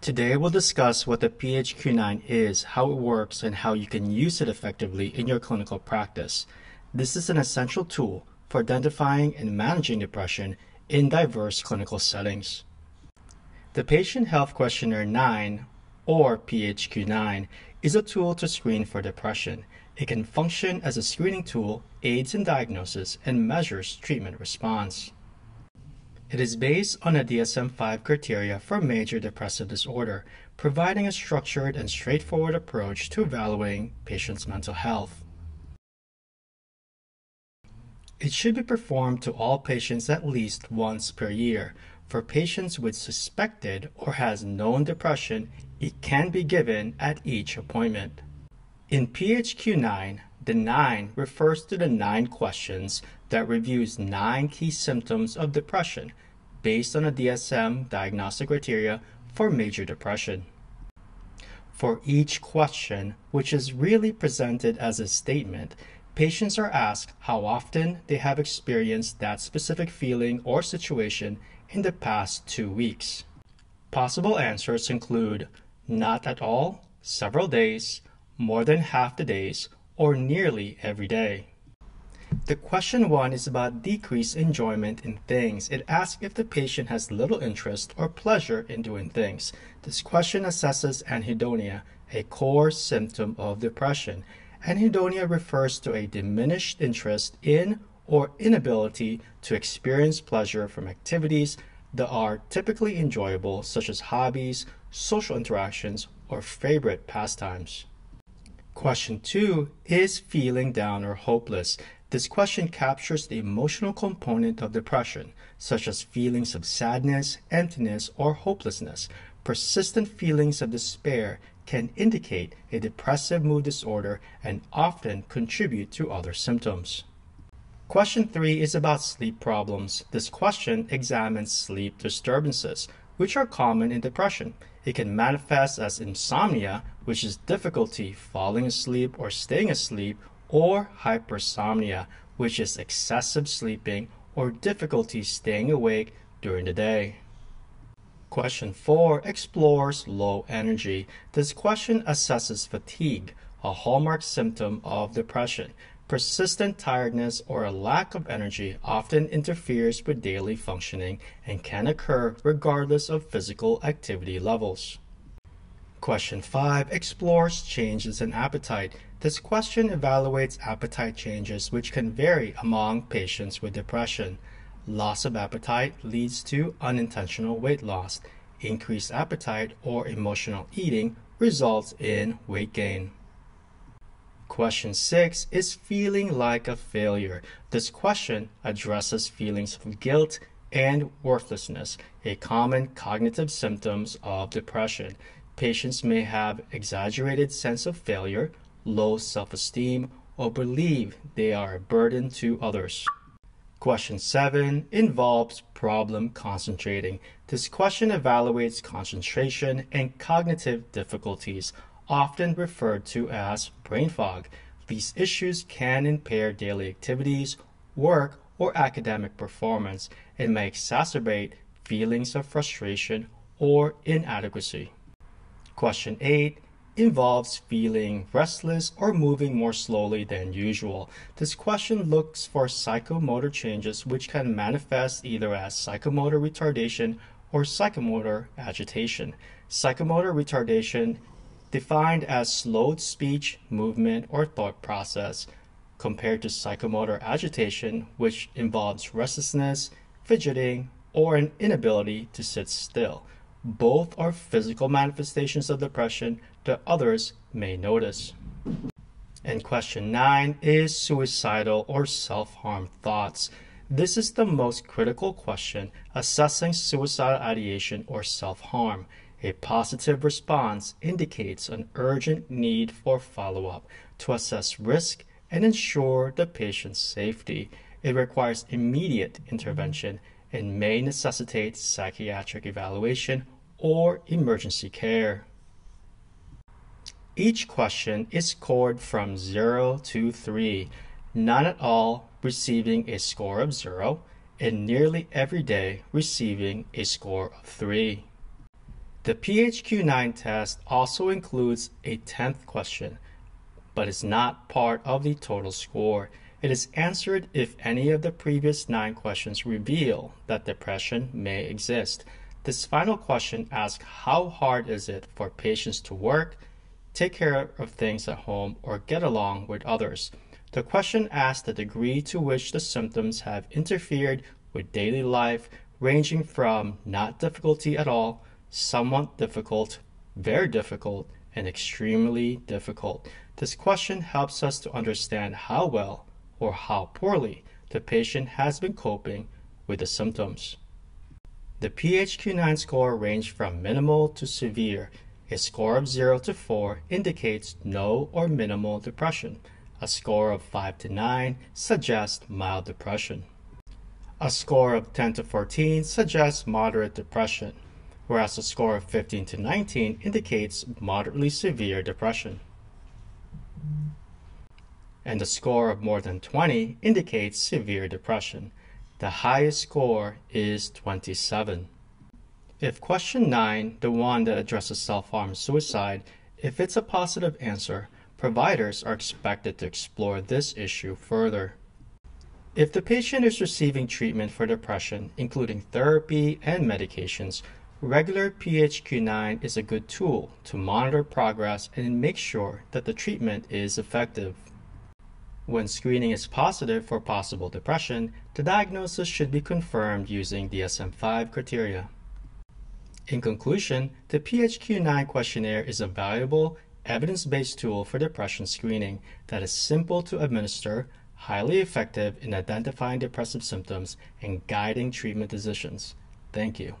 Today we'll discuss what the PHQ-9 is, how it works, and how you can use it effectively in your clinical practice. This is an essential tool for identifying and managing depression in diverse clinical settings. The Patient Health Questionnaire 9, or PHQ-9, is a tool to screen for depression. It can function as a screening tool, aids in diagnosis, and measures treatment response. It is based on a DSM-5 criteria for major depressive disorder, providing a structured and straightforward approach to evaluating patients' mental health. It should be performed to all patients at least once per year. For patients with suspected or has known depression, it can be given at each appointment. In PHQ-9, the 9 refers to the 9 questions that reviews 9 key symptoms of depression based on a DSM diagnostic criteria for major depression. For each question, which is really presented as a statement, patients are asked how often they have experienced that specific feeling or situation in the past two weeks. Possible answers include not at all, several days, more than half the days, or nearly every day. The question one is about decreased enjoyment in things. It asks if the patient has little interest or pleasure in doing things. This question assesses anhedonia, a core symptom of depression. Anhedonia refers to a diminished interest in or inability to experience pleasure from activities that are typically enjoyable, such as hobbies, social interactions, or favorite pastimes. Question two is feeling down or hopeless. This question captures the emotional component of depression, such as feelings of sadness, emptiness, or hopelessness. Persistent feelings of despair can indicate a depressive mood disorder and often contribute to other symptoms. Question 3 is about sleep problems. This question examines sleep disturbances, which are common in depression. It can manifest as insomnia, which is difficulty falling asleep or staying asleep, or hypersomnia, which is excessive sleeping or difficulty staying awake during the day. Question 4 explores low energy. This question assesses fatigue, a hallmark symptom of depression. Persistent tiredness or a lack of energy often interferes with daily functioning and can occur regardless of physical activity levels. Question 5 explores changes in appetite. This question evaluates appetite changes which can vary among patients with depression. Loss of appetite leads to unintentional weight loss. Increased appetite or emotional eating results in weight gain. Question 6 is feeling like a failure. This question addresses feelings of guilt and worthlessness, a common cognitive symptoms of depression. Patients may have exaggerated sense of failure, low self-esteem, or believe they are a burden to others. Question 7 involves problem concentrating. This question evaluates concentration and cognitive difficulties often referred to as brain fog. These issues can impair daily activities, work, or academic performance and may exacerbate feelings of frustration or inadequacy. Question 8 involves feeling restless or moving more slowly than usual. This question looks for psychomotor changes which can manifest either as psychomotor retardation or psychomotor agitation. Psychomotor retardation defined as slowed speech, movement, or thought process, compared to psychomotor agitation, which involves restlessness, fidgeting, or an inability to sit still. Both are physical manifestations of depression that others may notice. And question 9 is suicidal or self harm thoughts. This is the most critical question assessing suicidal ideation or self harm. A positive response indicates an urgent need for follow up to assess risk and ensure the patient's safety. It requires immediate intervention and may necessitate psychiatric evaluation or emergency care. Each question is scored from 0 to 3, none at all receiving a score of 0, and nearly every day receiving a score of 3. The PHQ-9 test also includes a 10th question, but is not part of the total score. It is answered if any of the previous nine questions reveal that depression may exist. This final question asks how hard is it for patients to work, take care of things at home, or get along with others. The question asks the degree to which the symptoms have interfered with daily life, ranging from not difficulty at all, somewhat difficult, very difficult, and extremely difficult. This question helps us to understand how well or how poorly the patient has been coping with the symptoms. The PHQ-9 score ranged from minimal to severe. A score of 0 to 4 indicates no or minimal depression. A score of 5 to 9 suggests mild depression. A score of 10 to 14 suggests moderate depression, whereas a score of 15 to 19 indicates moderately severe depression. And a score of more than 20 indicates severe depression. The highest score is 27. If question 9, the one that addresses self-harm suicide, if it's a positive answer, providers are expected to explore this issue further. If the patient is receiving treatment for depression, including therapy and medications, regular PHQ-9 is a good tool to monitor progress and make sure that the treatment is effective. When screening is positive for possible depression, the diagnosis should be confirmed using the DSM-5 criteria. In conclusion, the PHQ-9 questionnaire is a valuable, evidence-based tool for depression screening that is simple to administer, highly effective in identifying depressive symptoms, and guiding treatment decisions. Thank you.